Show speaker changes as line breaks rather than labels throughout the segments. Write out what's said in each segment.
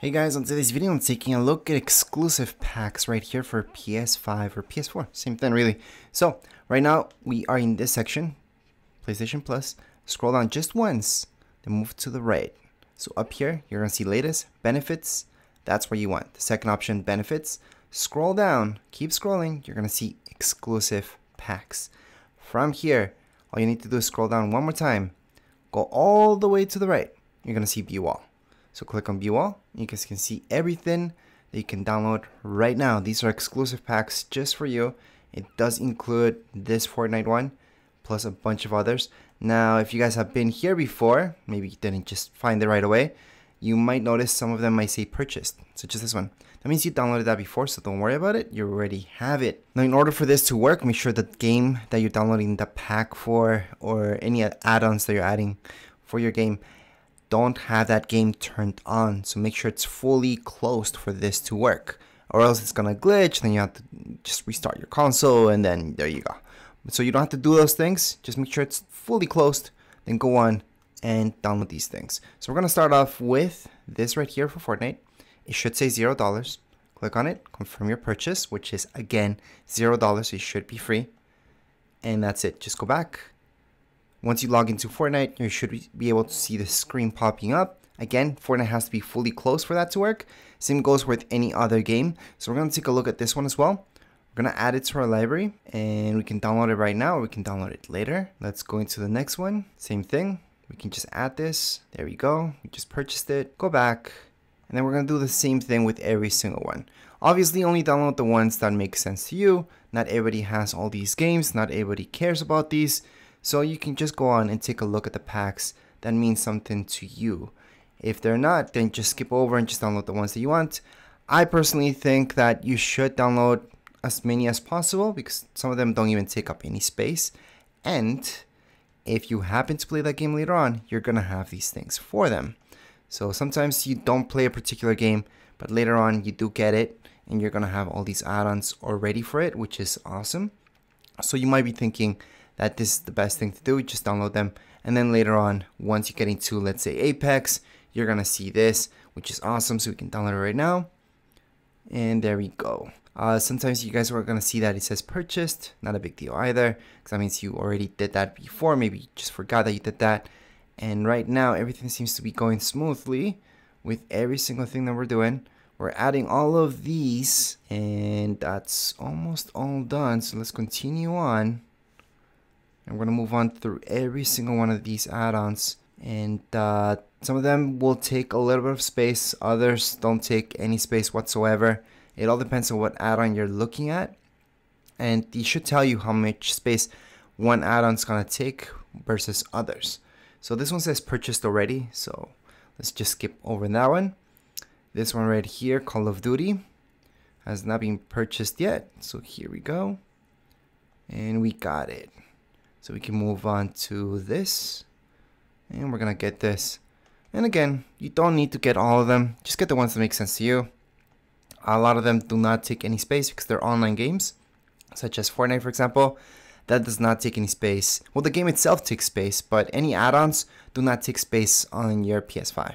Hey guys, on today's video I'm taking a look at exclusive packs right here for PS5 or PS4, same thing really. So, right now we are in this section, PlayStation Plus, scroll down just once, then move to the right. So up here, you're gonna see latest, benefits, that's where you want. The second option, benefits, scroll down, keep scrolling, you're gonna see exclusive packs. From here, all you need to do is scroll down one more time, go all the way to the right, you're gonna see view all. So click on view all. You guys can see everything that you can download right now. These are exclusive packs just for you. It does include this Fortnite one plus a bunch of others. Now, if you guys have been here before, maybe you didn't just find it right away, you might notice some of them might say purchased, such as this one. That means you downloaded that before, so don't worry about it. You already have it. Now, in order for this to work, make sure the game that you're downloading the pack for or any add-ons that you're adding for your game don't have that game turned on. So make sure it's fully closed for this to work. Or else it's gonna glitch, then you have to just restart your console and then there you go. So you don't have to do those things, just make sure it's fully closed, then go on and download these things. So we're gonna start off with this right here for Fortnite. It should say zero dollars. Click on it, confirm your purchase, which is again zero dollars, it should be free. And that's it. Just go back, once you log into Fortnite, you should be able to see the screen popping up. Again, Fortnite has to be fully closed for that to work. Same goes with any other game. So we're going to take a look at this one as well. We're going to add it to our library and we can download it right now or we can download it later. Let's go into the next one. Same thing. We can just add this. There we go. We just purchased it. Go back. And then we're going to do the same thing with every single one. Obviously, only download the ones that make sense to you. Not everybody has all these games. Not everybody cares about these. So you can just go on and take a look at the packs that mean something to you. If they're not, then just skip over and just download the ones that you want. I personally think that you should download as many as possible because some of them don't even take up any space. And if you happen to play that game later on, you're gonna have these things for them. So sometimes you don't play a particular game, but later on you do get it and you're gonna have all these add-ons already for it, which is awesome. So you might be thinking, that this is the best thing to do. Just download them. And then later on, once you get into, let's say, Apex, you're going to see this, which is awesome. So we can download it right now. And there we go. Uh, sometimes you guys are going to see that it says purchased. Not a big deal either. Because that means you already did that before. Maybe you just forgot that you did that. And right now, everything seems to be going smoothly with every single thing that we're doing. We're adding all of these. And that's almost all done. So let's continue on. We're going to move on through every single one of these add-ons. And uh, some of them will take a little bit of space. Others don't take any space whatsoever. It all depends on what add-on you're looking at. And it should tell you how much space one add-on is going to take versus others. So this one says purchased already. So let's just skip over that one. This one right here, Call of Duty, has not been purchased yet. So here we go. And we got it. So we can move on to this. And we're going to get this. And again, you don't need to get all of them. Just get the ones that make sense to you. A lot of them do not take any space because they're online games. Such as Fortnite, for example. That does not take any space. Well, the game itself takes space, but any add-ons do not take space on your PS5.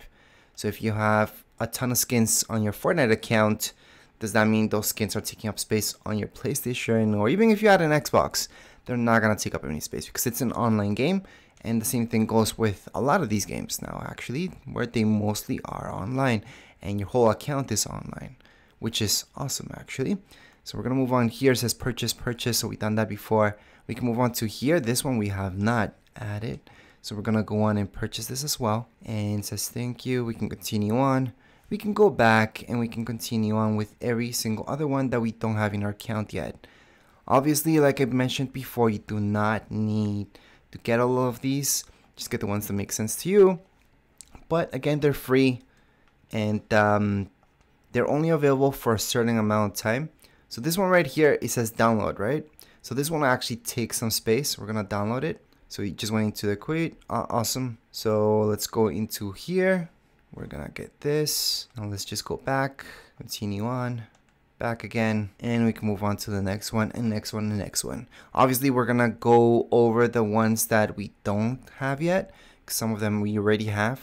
So if you have a ton of skins on your Fortnite account, does that mean those skins are taking up space on your PlayStation or even if you had an Xbox? They're not going to take up any space because it's an online game. And the same thing goes with a lot of these games now, actually, where they mostly are online and your whole account is online, which is awesome, actually. So we're going to move on here. It says purchase, purchase. So we've done that before. We can move on to here. This one we have not added. So we're going to go on and purchase this as well. And says thank you. We can continue on. We can go back and we can continue on with every single other one that we don't have in our account yet. Obviously, like I mentioned before, you do not need to get all of these. Just get the ones that make sense to you. But again, they're free and um, they're only available for a certain amount of time. So this one right here, it says download, right? So this one actually takes some space. We're gonna download it. So you just went into the quit. Uh, awesome. So let's go into here. We're gonna get this. Now let's just go back, continue on back again and we can move on to the next one and next one and next one obviously we're gonna go over the ones that we don't have yet some of them we already have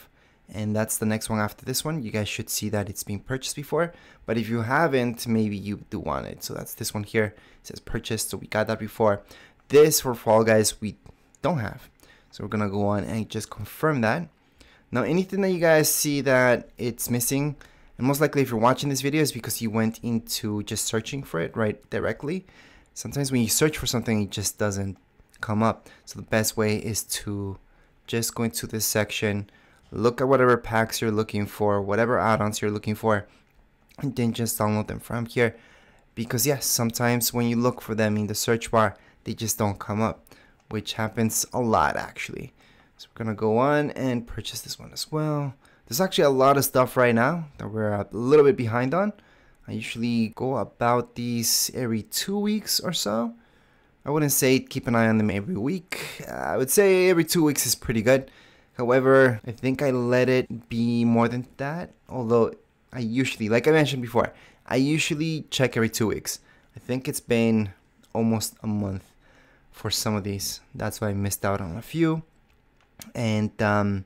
and that's the next one after this one. You guys should see that it's been purchased before, but if you haven't, maybe you do want it. So that's this one here. It says purchased, so we got that before. This for Fall Guys we don't have, so we're gonna go on and just confirm that. Now anything that you guys see that it's missing, and most likely if you're watching this video is because you went into just searching for it right directly. Sometimes when you search for something, it just doesn't come up. So the best way is to just go into this section, look at whatever packs you're looking for, whatever add-ons you're looking for, and then just download them from here. Because yes, sometimes when you look for them in the search bar, they just don't come up, which happens a lot actually. So we're gonna go on and purchase this one as well. There's actually a lot of stuff right now that we're a little bit behind on. I usually go about these every two weeks or so. I wouldn't say keep an eye on them every week. I would say every two weeks is pretty good. However, I think I let it be more than that. Although I usually, like I mentioned before, I usually check every two weeks. I think it's been almost a month for some of these. That's why I missed out on a few. And um,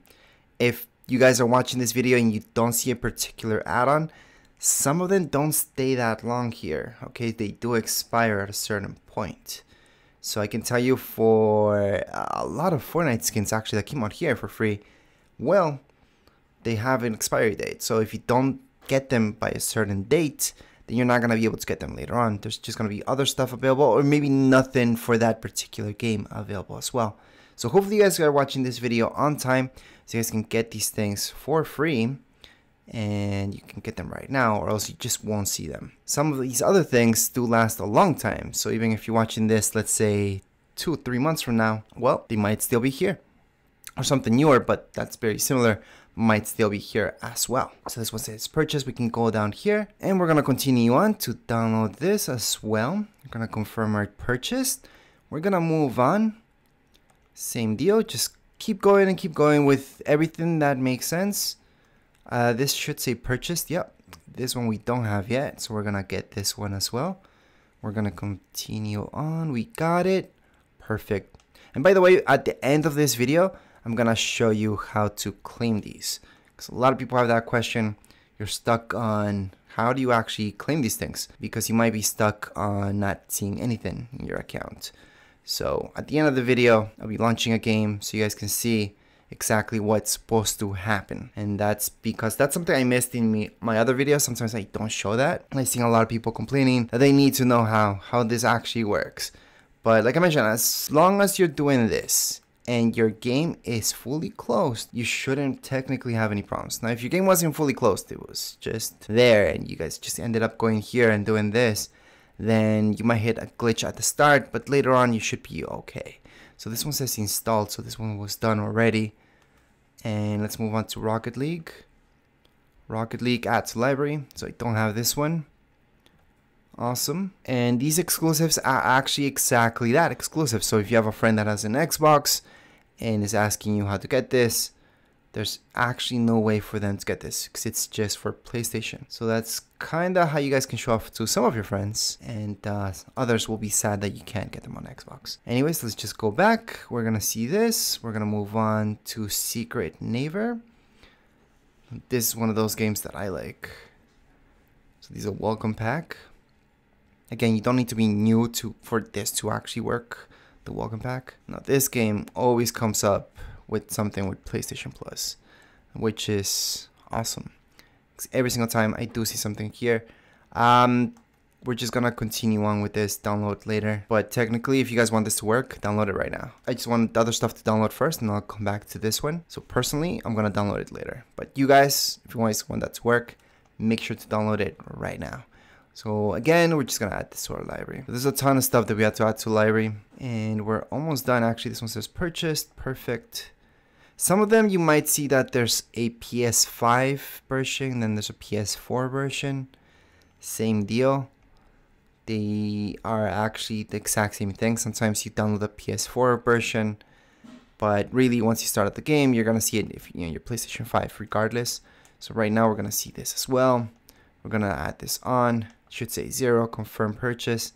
if you guys are watching this video and you don't see a particular add-on, some of them don't stay that long here. Okay, they do expire at a certain point. So I can tell you for a lot of Fortnite skins actually that came out here for free, well, they have an expiry date. So if you don't get them by a certain date, then you're not going to be able to get them later on. There's just going to be other stuff available or maybe nothing for that particular game available as well. So hopefully you guys are watching this video on time so you guys can get these things for free and you can get them right now or else you just won't see them. Some of these other things do last a long time. So even if you're watching this, let's say two or three months from now, well, they might still be here. Or something newer, but that's very similar, might still be here as well. So this one says purchase. We can go down here and we're gonna continue on to download this as well. We're gonna confirm our purchase. We're gonna move on. Same deal, just keep going and keep going with everything that makes sense. Uh, this should say purchased. Yep. This one we don't have yet. So we're going to get this one as well. We're going to continue on. We got it. Perfect. And by the way, at the end of this video, I'm going to show you how to claim these. Because a lot of people have that question. You're stuck on how do you actually claim these things? Because you might be stuck on not seeing anything in your account. So at the end of the video, I'll be launching a game so you guys can see exactly what's supposed to happen. And that's because that's something I missed in me, my other videos. Sometimes I don't show that. I see a lot of people complaining that they need to know how, how this actually works. But like I mentioned, as long as you're doing this and your game is fully closed, you shouldn't technically have any problems. Now, if your game wasn't fully closed, it was just there and you guys just ended up going here and doing this, then you might hit a glitch at the start, but later on you should be okay. So this one says installed, so this one was done already. And let's move on to Rocket League. Rocket League add to library, so I don't have this one. Awesome. And these exclusives are actually exactly that, exclusive. So if you have a friend that has an Xbox and is asking you how to get this, there's actually no way for them to get this because it's just for PlayStation. So that's kind of how you guys can show off to some of your friends and uh, others will be sad that you can't get them on Xbox. Anyways, let's just go back. We're going to see this. We're going to move on to Secret Neighbor. This is one of those games that I like. So these are welcome pack. Again, you don't need to be new to for this to actually work, the welcome pack. Now this game always comes up with something with PlayStation Plus, which is awesome. Every single time I do see something here. Um, we're just gonna continue on with this download later. But technically if you guys want this to work download it right now. I just want the other stuff to download first and i'll come back to this one. So personally i'm gonna download it later. But you guys if you guys want that to work make sure to download it right now. So again we're just gonna add this to our library. There's a ton of stuff that we have to add to library and we're almost done. Actually this one says purchased. Perfect some of them you might see that there's a PS5 version, then there's a PS4 version. Same deal. They are actually the exact same thing. Sometimes you download the PS4 version, but really once you start at the game, you're gonna see it if you know your PlayStation 5 regardless. So right now we're gonna see this as well. We're gonna add this on. It should say zero, confirm purchase.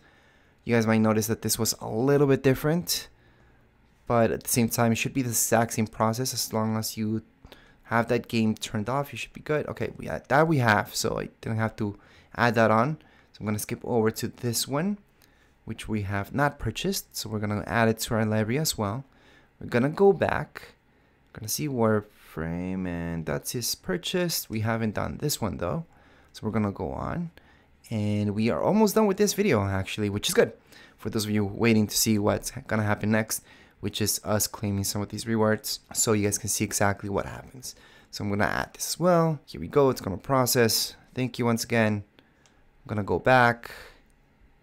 You guys might notice that this was a little bit different but at the same time it should be the exact same process as long as you have that game turned off, you should be good. Okay, we had, that we have, so I didn't have to add that on. So I'm gonna skip over to this one, which we have not purchased. So we're gonna add it to our library as well. We're gonna go back. Gonna see Warframe, and that's his purchased. We haven't done this one though, so we're gonna go on, and we are almost done with this video actually, which is good. For those of you waiting to see what's gonna happen next, which is us claiming some of these rewards so you guys can see exactly what happens. So I'm gonna add this as well. Here we go, it's gonna process. Thank you once again. I'm gonna go back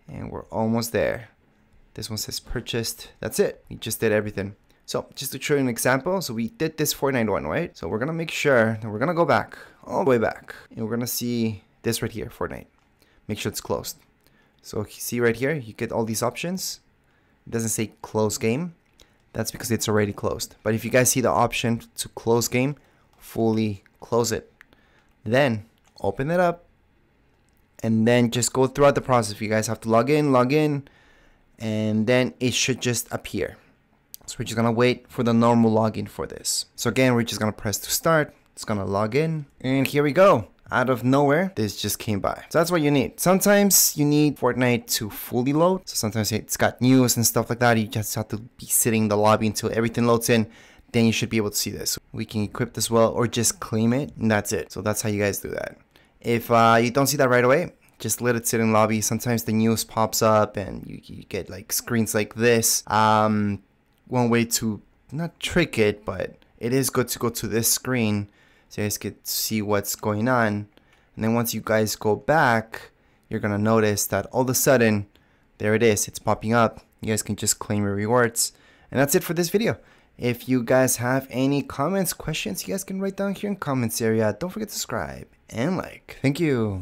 and we're almost there. This one says purchased. That's it. We just did everything. So just to show you an example, so we did this Fortnite one, right? So we're gonna make sure that we're gonna go back, all the way back, and we're gonna see this right here, Fortnite. Make sure it's closed. So you see right here, you get all these options. It doesn't say close game that's because it's already closed. But if you guys see the option to close game, fully close it. Then open it up and then just go throughout the process. If you guys have to log in, log in, and then it should just appear. So we're just gonna wait for the normal login for this. So again, we're just gonna press to start. It's gonna log in and here we go out of nowhere, this just came by. So that's what you need. Sometimes you need Fortnite to fully load. So sometimes it's got news and stuff like that. You just have to be sitting in the lobby until everything loads in. Then you should be able to see this. We can equip this well or just claim it and that's it. So that's how you guys do that. If uh, you don't see that right away, just let it sit in lobby. Sometimes the news pops up and you, you get like screens like this. Um, one way to not trick it, but it is good to go to this screen so you guys to see what's going on. And then once you guys go back, you're gonna notice that all of a sudden, there it is, it's popping up. You guys can just claim your rewards. And that's it for this video. If you guys have any comments, questions, you guys can write down here in comments area. Don't forget to subscribe and like. Thank you.